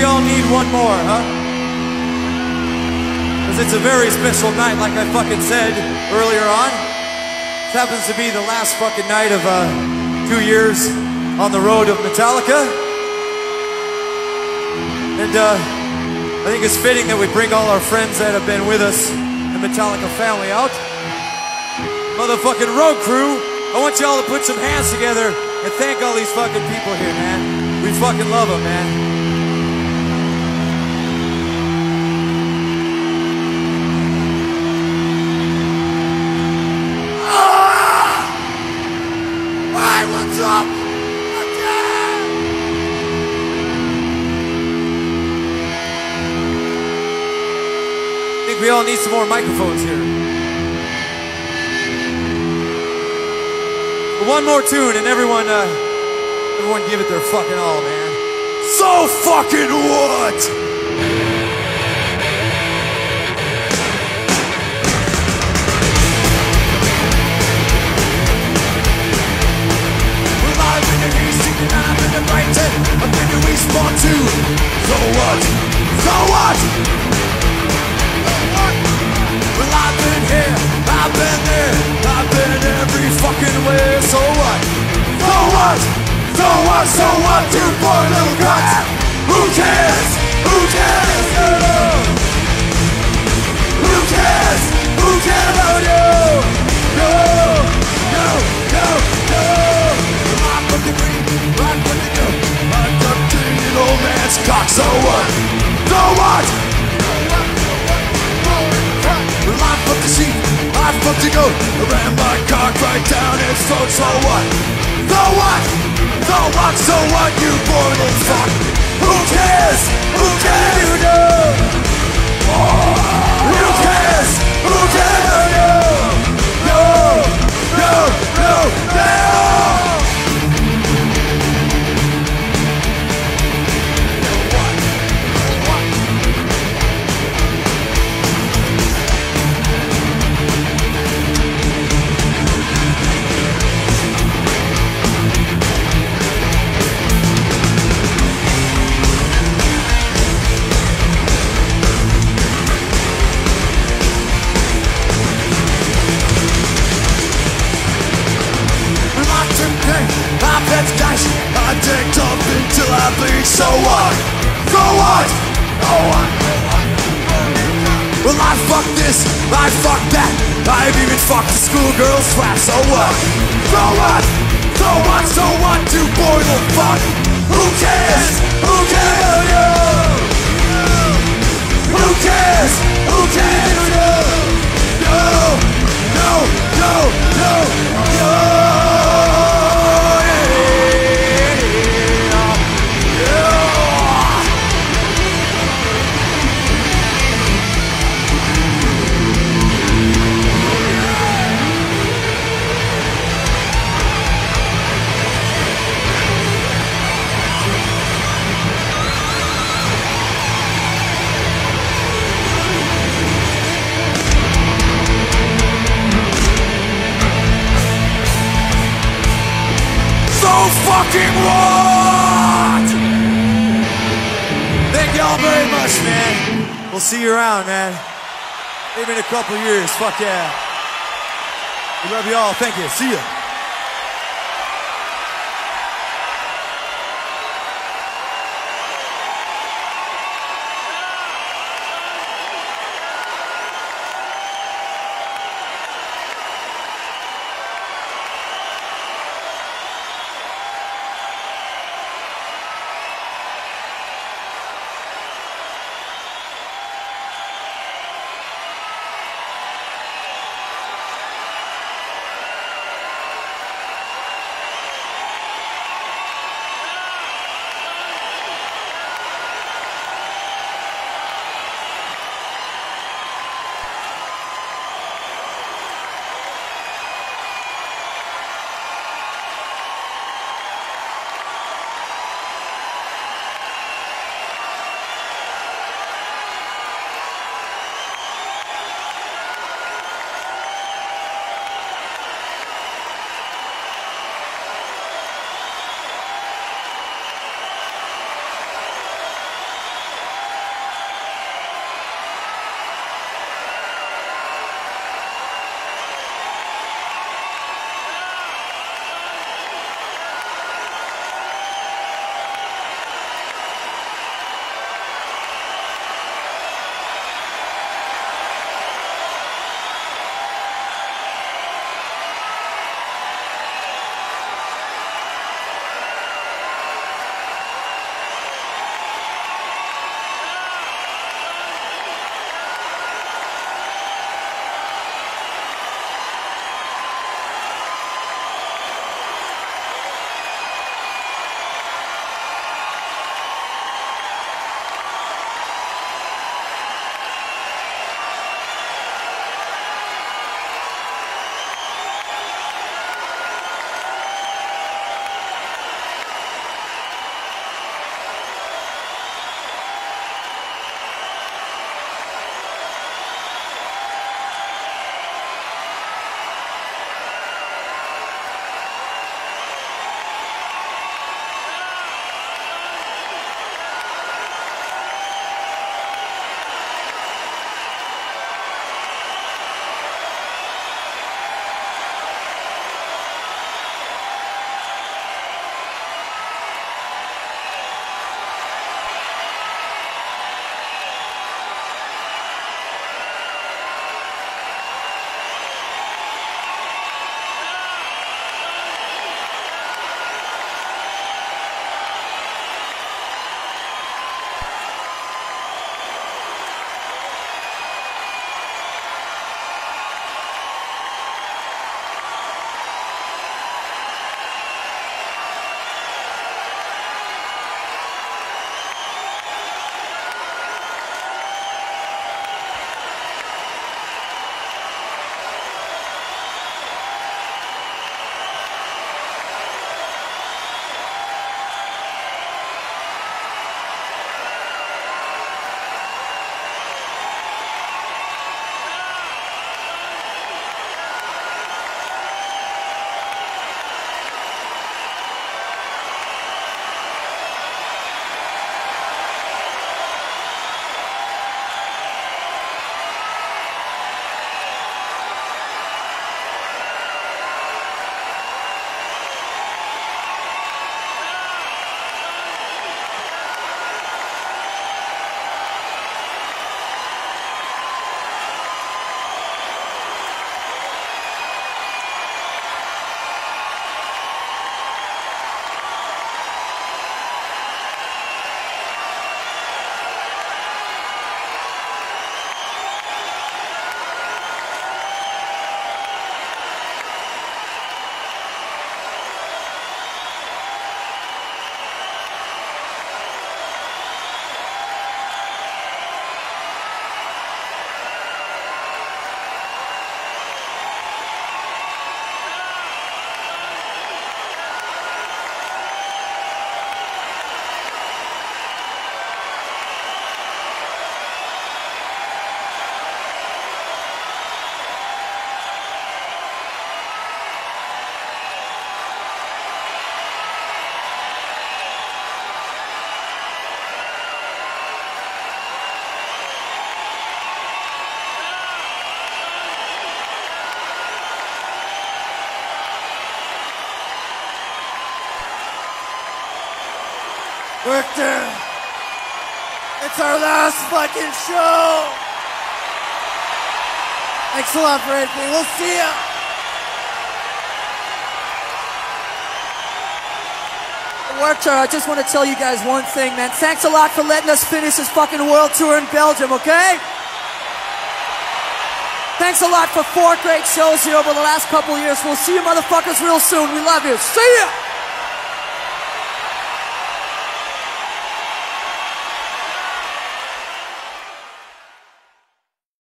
you all need one more, huh? Because it's a very special night, like I fucking said earlier on. This happens to be the last fucking night of uh, two years on the road of Metallica. And uh, I think it's fitting that we bring all our friends that have been with us, the Metallica family, out. Motherfucking road crew, I want y'all to put some hands together and thank all these fucking people here, man. We fucking love them, man. Need some more microphones here. One more tune and everyone, uh, everyone give it their fucking all, man. So fucking what? What? So what? So what? You poor little cunts. Who cares? Who cares? Who cares? Who cares about you? No, no, no, no. Rock with the green, rock with the. I'm dirty old man's cock. So what? So what? I fucked the goat. I ran my cock right down its throat. So what? So what? So what? So what? You little fuck. Who cares? Who cares? You do. I. So what? So what? So what? Well, I fucked this, I fucked that, I've even fucked the schoolgirl slap. So what? So what? So what? So what? You fucking what? Thank y'all very much, man. We'll see you around, man. Maybe in a couple years. Fuck yeah. We love you all. Thank you. See ya. Richter, it's our last fucking show. Thanks a lot for everything. We'll see ya. Workter, I just want to tell you guys one thing, man. Thanks a lot for letting us finish this fucking world tour in Belgium, okay? Thanks a lot for four great shows here over the last couple years. We'll see you motherfuckers real soon. We love you. See ya!